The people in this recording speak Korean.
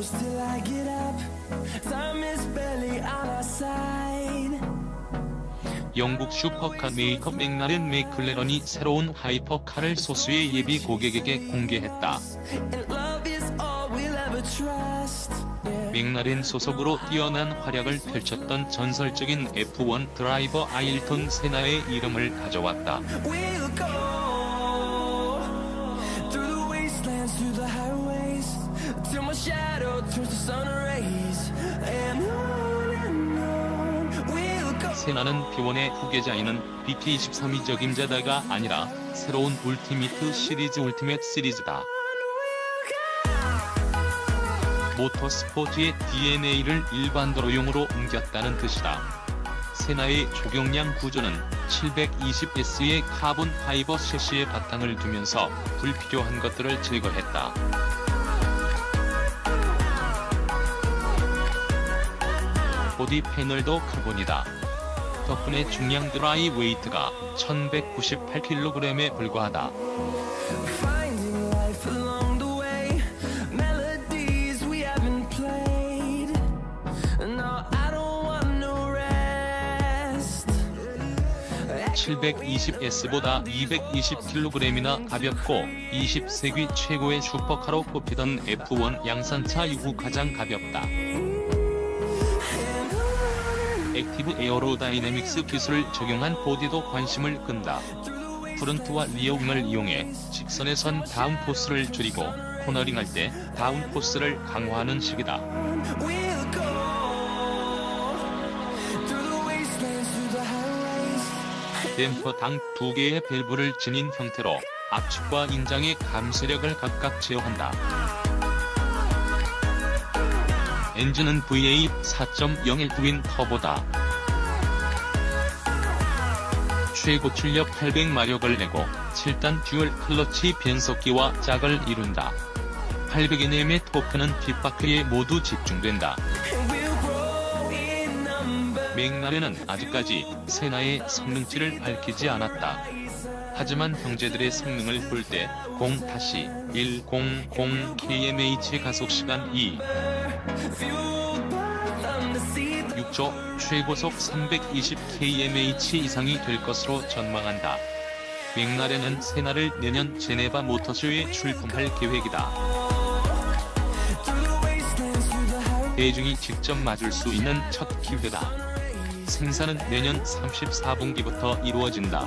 close till I get up. Time is barely on our side. 영국 슈퍼카 메이커 맥라렌 맥클레런이 새로운 하이퍼카를 소수의 예비 고객에게 공개했다. 맥라렌 소속으로 뛰어난 활약을 펼쳤던 전설적인 F1 드라이버 아일톤 세나의 이름을 가져왔다. We'll 세나는 P1의 후계자이는 BP23이 적임자다가 아니라 새로운 Ultimate 시리즈 Ultimate 시리즈다. 모터스포츠의 DNA를 일반 도로용으로 옮겼다는 뜻이다. 세나의 초경량 구조는 720S의 carbon fiber 섀시에 바탕을 두면서 불필요한 것들을 제거했다. 보디 패널도 카본이다. 덕분에 중량 dry weight가 1198kg에 불과하다. Finding life along the way, melodies we haven't played. No, I don't want no rest. 720S보다 220kg이나 가볍고 20세기 최고의 슈퍼카로 꼽히던 F1 양산차 이후 가장 가볍다. active aerodynamics 기술을 적용한 보디도 관심을 끈다. front와 rear wing을 이용해 직선에선 downforce를 줄이고 코너링할 때 downforce를 강화하는 식이다. We'll go through the wastelands, through the highways. 댐퍼 당 두 개의 밸브를 지닌 형태로 압축과 인장의 감쇄력을 각각 제어한다. 엔진은 V8 4.0의 twin turbo다. 최고 출력 800마력을 내고 7단 dual 클러치 변속기와 짝을 이룬다. 800NM의 토크는 뒷바퀴에 모두 집중된다. 맥라렌은 아직까지 세나의 성능치를 밝히지 않았다. 하지만 형제들의 성능을 볼 때 0-100 kmh 가속시간 2, 6조 최고속 320 kmh 이상이 될 것으로 전망한다. 맥라렌은 세나를 내년 제네바 모터쇼에 출품할 계획이다. 대중이 직접 맞을 수 있는 첫 기회다. 생산은 내년 34분기부터 이루어진다.